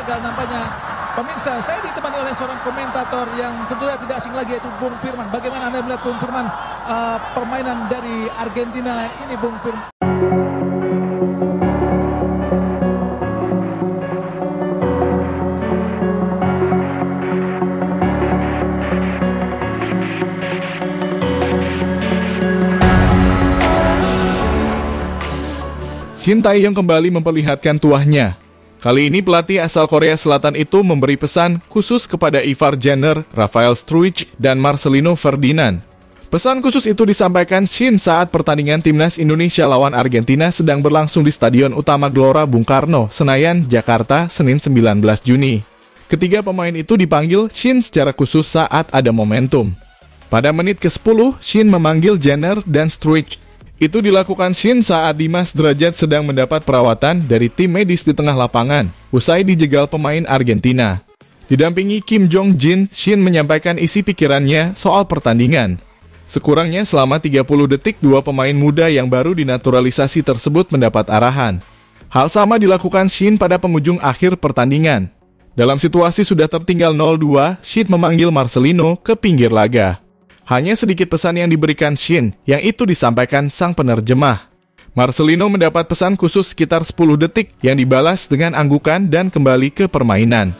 gagal nampaknya. Pemirsa, saya ditemani oleh seorang komentator yang tentunya tidak asing lagi yaitu Bung Firman. Bagaimana Anda melihat Bung Firman uh, permainan dari Argentina ini Bung Firman? Shin Tae-yong kembali memperlihatkan tuahnya. Kali ini pelatih asal Korea Selatan itu memberi pesan khusus kepada Ivar Jenner, Rafael Struich, dan Marcelino Ferdinand. Pesan khusus itu disampaikan Shin saat pertandingan timnas Indonesia lawan Argentina sedang berlangsung di Stadion Utama Gelora Bung Karno, Senayan, Jakarta, Senin 19 Juni. Ketiga pemain itu dipanggil Shin secara khusus saat ada momentum. Pada menit ke-10, Shin memanggil Jenner dan Struich itu dilakukan Shin saat Dimas Derajat sedang mendapat perawatan dari tim medis di tengah lapangan, usai dijegal pemain Argentina. Didampingi Kim Jong Jin, Shin menyampaikan isi pikirannya soal pertandingan. Sekurangnya selama 30 detik dua pemain muda yang baru dinaturalisasi tersebut mendapat arahan. Hal sama dilakukan Shin pada penghujung akhir pertandingan. Dalam situasi sudah tertinggal 0-2, Shin memanggil Marcelino ke pinggir laga. Hanya sedikit pesan yang diberikan Shin, yang itu disampaikan sang penerjemah. Marcelino mendapat pesan khusus sekitar 10 detik yang dibalas dengan anggukan dan kembali ke permainan.